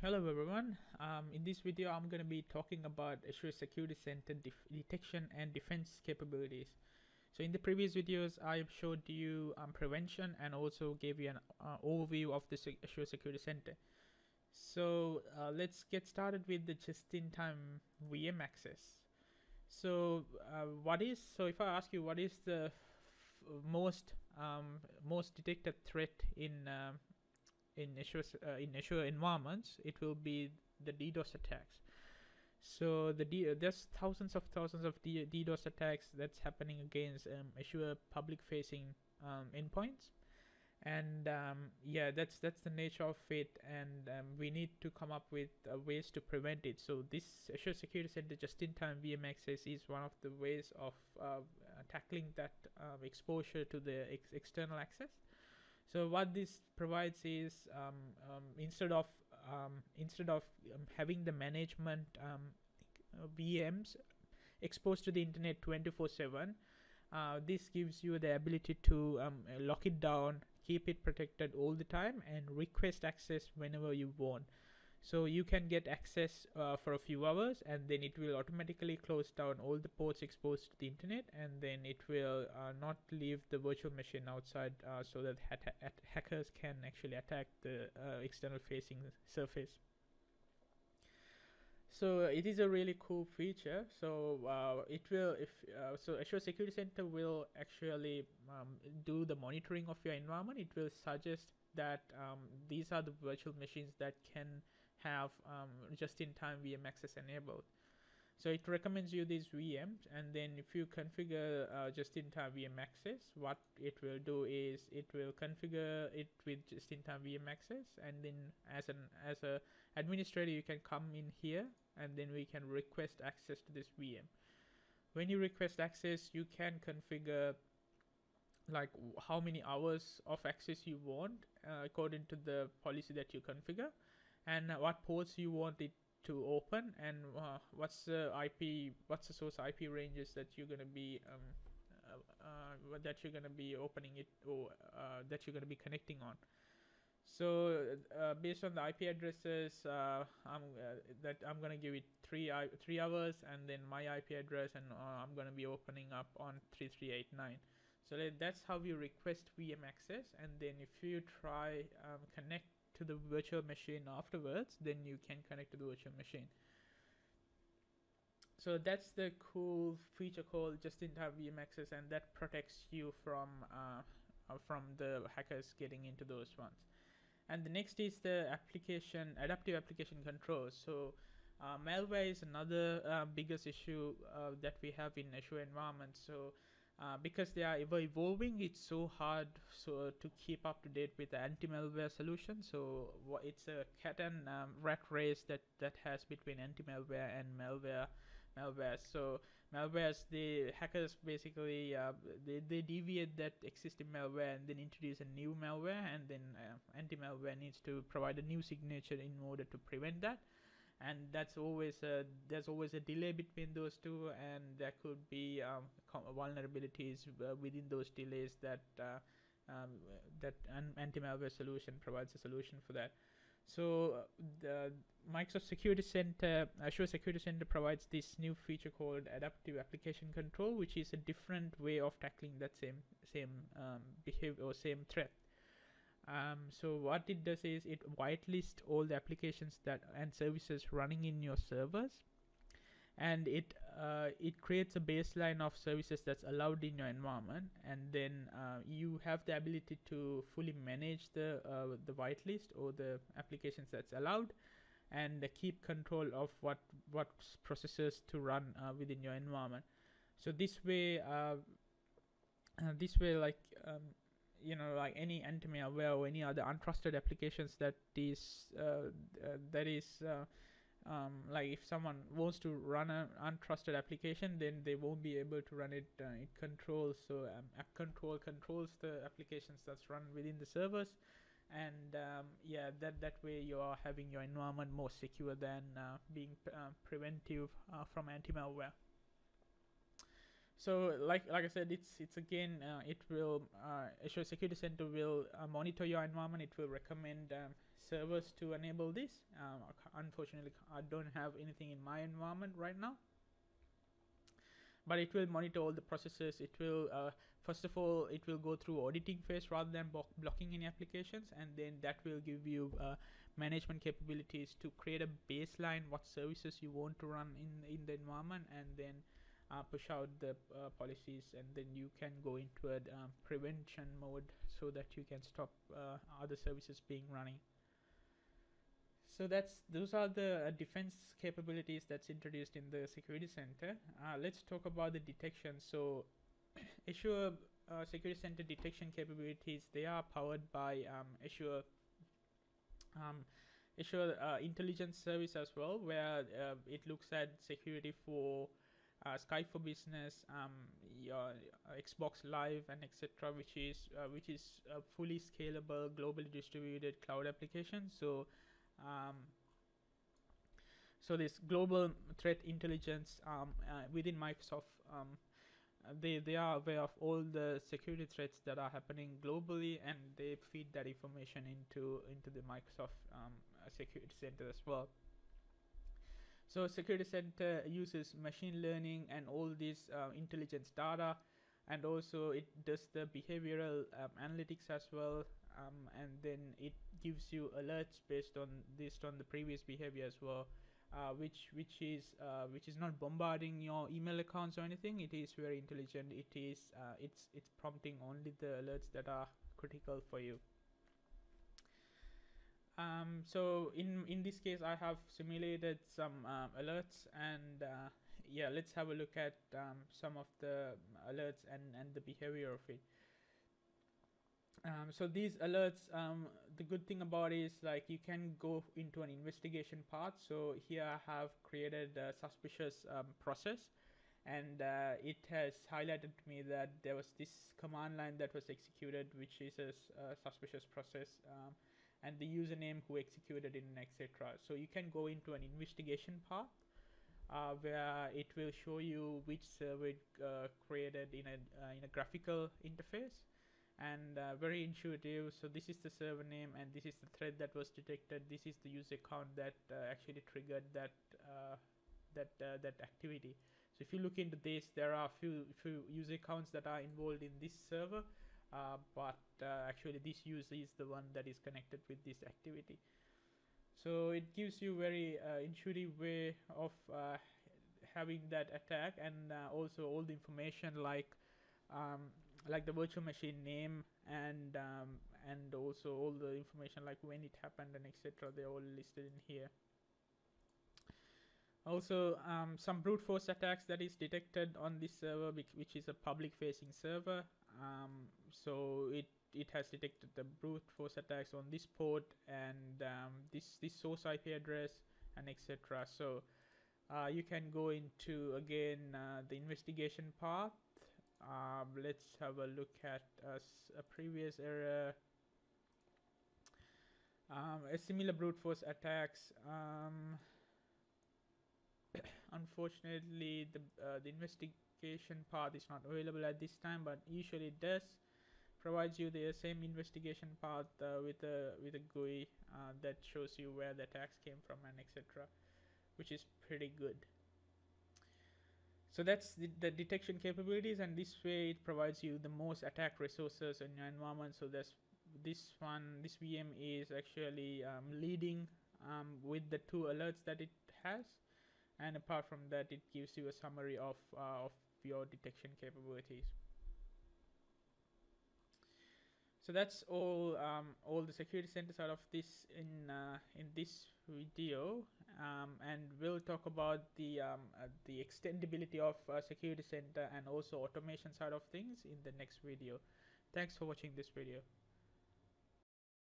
hello everyone. Um, in this video, I'm going to be talking about Azure Security Center detection and defense capabilities. So in the previous videos, I showed you um, prevention and also gave you an uh, overview of the Azure Security Center. So uh, let's get started with the just-in-time VM access. So uh, what is so if I ask you what is the most um, most detected threat in um, in Azure uh, in environments, it will be the DDoS attacks. So the D- there's thousands of thousands of D- DDoS attacks that's happening against um, Azure public-facing um, endpoints, and um, yeah, that's that's the nature of it, and um, we need to come up with uh, ways to prevent it. So this Azure Security Center just-in-time VM access is one of the ways of uh, tackling that um, exposure to the ex- external access. So what this provides is um, um, instead of um, instead of um, having the management VMs exposed to the internet 24/7, uh, this gives you the ability to lock it down, keep it protected all the time, and request access whenever you want. So you can get access uh, for a few hours, and then it will automatically close down all the ports exposed to the internet, and then it will uh, not leave the virtual machine outside, uh, so that hat- hat- hackers can actually attack the uh, external facing surface. So it is a really cool feature. So uh, it will, if uh, so, Azure Security Center will actually um, do the monitoring of your environment. It will suggest that um, these are the virtual machines that can have um, just-in-time VM access enabled. So it recommends you these VMs, and then if you configure uh, just-in-time VM access, what it will do is it will configure it with just-in-time VM access, and then as an as a administrator, you can come in here, and then we can request access to this VM. When you request access, you can configure like how many hours of access you want uh, according to the policy that you configure and what ports you want it to open and uh, what's the IP what's the source IP ranges that you're going to be um, uh, uh, that you're to be opening it or uh, that you're going to be connecting on? So uh, based on the IP addresses uh, I'm that I'm going to give it 3 I- 3 hours and then my IP address and I'm going to be opening up on 3389 so that's how you request VM access. And then if you try um, connect to the virtual machine afterwards, then you can connect to the virtual machine. So that's the cool feature called just-in-time VM access, and that protects you from uh, uh, from the hackers getting into those ones. And the next is the application adaptive application control. So uh, malware is another uh, biggest issue uh, that we have in Azure environment. So uh, because they are ever evolving, it's so hard so to keep up to date with the anti-malware solution. So it's a cat and um, rat race that that has between anti-malware and malware malware. So malwares, the hackers basically uh, they they deviate that existing malware and then introduce a new malware, and then uh, anti-malware needs to provide a new signature in order to prevent that and that's always a, there's always a delay between those two and there could be um, vulnerabilities uh, within those delays that uh, um, that an anti-malware solution provides a solution for that. So the Microsoft Security Center Azure Security Center provides this new feature called adaptive application control which is a different way of tackling that same same um, behavior or same threat um, so what it does is it whitelist all the applications that and services running in your servers. And it uh, it creates a baseline of services that's allowed in your environment. And then uh, you have the ability to fully manage the uh, the whitelist or the applications that's allowed and keep control of what what processes to run uh, within your environment. So this way uh, uh, this way like um, you know like any anti-malware or any other untrusted applications that is uh, uh, that is uh, um, like if someone wants to run an untrusted application then they won't be able to run it uh, it controls so um, app control controls the applications that's run within the servers. And um, yeah that that way you are having your environment more secure than uh, being uh, preventive from anti-malware so like like I said, it's it's again uh, it will uh, Azure Security Center will uh, monitor your environment. It will recommend um, servers to enable this. Um, unfortunately, I don't have anything in my environment right now. But it will monitor all the processes. It will, uh, first of all, it will go through auditing phase rather than blocking any applications, and then that will give you uh, management capabilities to create a baseline what services you want to run in in the environment, and then uh, push out the uh, policies and then you can go into a um, prevention mode so that you can stop uh, other services being running. So that's those are the uh, defense capabilities that's introduced in the security center. Uh, let's talk about the detection. So azure uh, security center detection capabilities they are powered by um, azure um, Azure uh, intelligence service as well, where uh, it looks at security for uh, for Business, um, your uh, Xbox Live, and etc., which is uh, which is a fully scalable, globally distributed cloud application. So, um, so this global threat intelligence um, uh, within Microsoft, um, they they are aware of all the security threats that are happening globally, and they feed that information into into the Microsoft um, security center as well. So Security Center uses machine learning and all this uh, intelligence data, and also it does the behavioral um, analytics as well, um, and then it gives you alerts based on based on the previous behavior as well. Uh, which which is uh, which is not bombarding your email accounts or anything. It is very intelligent. It is uh, it's it's prompting only the alerts that are critical for you. Um, so in in this case, I have simulated some um, alerts, and uh, yeah, let's have a look at um, some of the alerts and and the behavior of it. Um, so these alerts, um, the good thing about is like you can go into an investigation part. So here I have created a suspicious um, process, and uh, it has highlighted to me that there was this command line that was executed, which is a, a suspicious process. And the username who executed it and etc so you can go into an investigation path uh, where it will show you which server uh, created in a uh, in a graphical interface and uh, very intuitive. So this is the server name and this is the thread that was detected. This is the user account that uh, actually triggered that uh, that that activity. So if you look into this there are a few few user accounts that are involved in this server uh, but uh, actually this user is the one that is connected with this activity. So it gives you very uh, intuitive way of having that attack and also all the information like um, like the virtual machine name and um, and also all the information like when it happened and etc they're all listed in here. Also um, some brute force attacks that is detected on this server which is a public facing server. Um, so it it has detected the brute force attacks on this port and um, this this source IP address and etc. So uh, you can go into again uh, the investigation path. Um, let's have a look at a previous error. Um, a similar brute force attacks. Um, unfortunately, the uh, the investigation path is not available at this time, but usually it does provides you the same investigation path uh, with a with a GUI uh, that shows you where the attacks came from and etc which is pretty good. So that's the, the, detection capabilities and this way it provides you the most attack resources in your environment. So that's this one this VM is actually um, leading um, with the two alerts that it has. And apart from that it gives you a summary of, uh, of your detection capabilities so that's all um, all the security centers out of this in uh, in this video. Um, and we'll talk about the um, uh, the extendability of uh, security center and also automation side of things in the next video. Thanks for watching this video